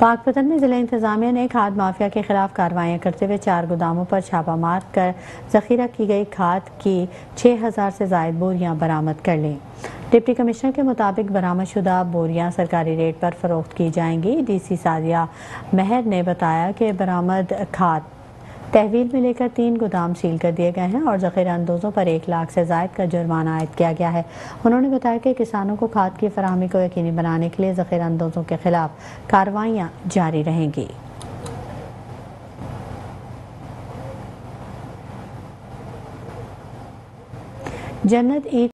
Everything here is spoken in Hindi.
पाकपतन में जिला इंतजामिया ने खाद माफिया के खिलाफ कार्रवाइयाँ करते हुए चार गोदामों पर छापा मार कर जखीरा की गई खाद की 6000 से जायद बोरियाँ बरामद कर ली। डिप्टी कमिश्नर के मुताबिक बरामद शुदा बोरियाँ सरकारी रेट पर फरोख्त की जाएँगी। डीसी सादिया महर ने बताया कि बरामद खाद तहवील में लेकर तीन गोदाम सील कर दिए गए हैं और जखीरा अंदोजों पर एक लाख से जायद का जुर्माना आयद किया गया है। उन्होंने बताया कि किसानों को खाद की फरहमी को यकीनी बनाने के लिए जखीरा अंदोजों के खिलाफ कार्रवाइयाँ जारी रहेंगी। जन्नत ईद